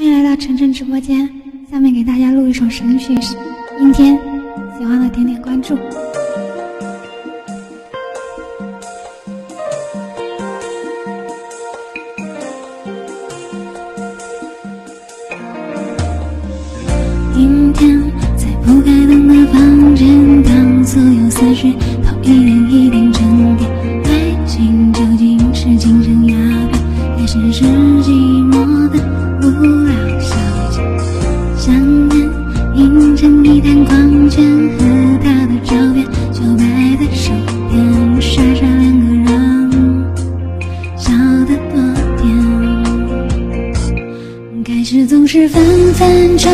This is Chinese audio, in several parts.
欢迎来到晨晨直播间，下面给大家录一首神曲《阴天》，喜欢的点点关注。阴天，在不开灯的房间，甜。开始总是分分钟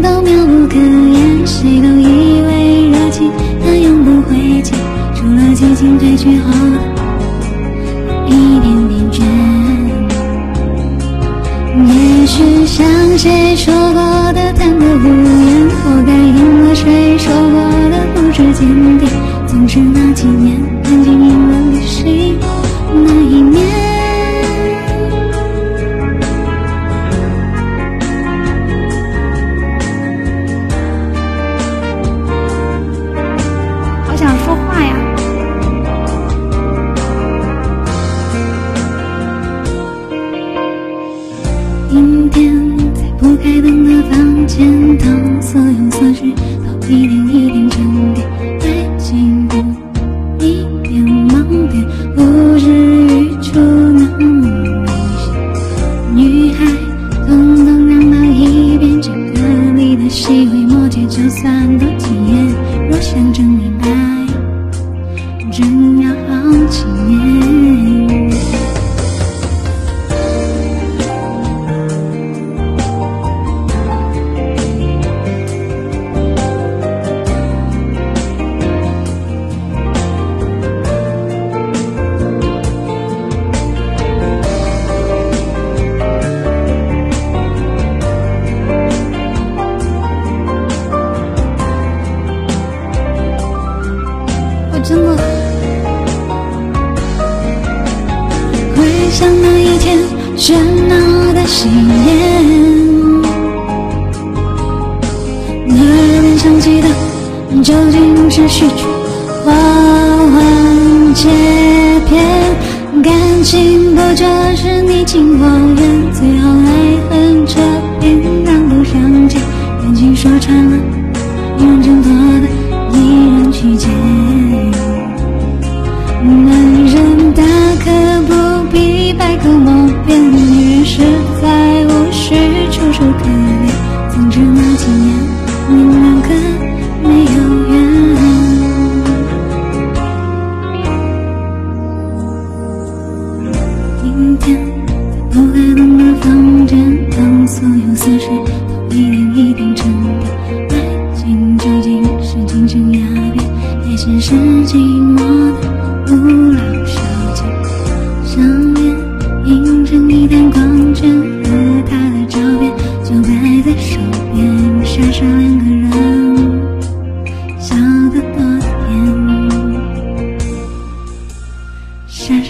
都妙不可言，谁都以为热情它永不会减，除了激情褪去后一点点倦。也许像谁说过的贪得无厌，活该应了谁说过的不知检点。总之那几年，看见你天，在不开灯的房间，当所有思绪都一点一点沉淀，爱情的一点盲点，不至于出那么明显。女孩，通通让到一边，这个里的细微末节，就算多体验，若想真明白，真要好几年。回想那一天喧闹的喜宴，耳边响起的究竟是序曲，花花皆偏，感情不就是你情我愿，最后爱恨扯平两不相见，感情说穿了，一人挣脱的，一人去捡。男人大可不百口莫辩，女人实在无需楚楚可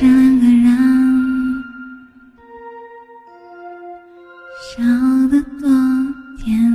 两个人笑得多甜。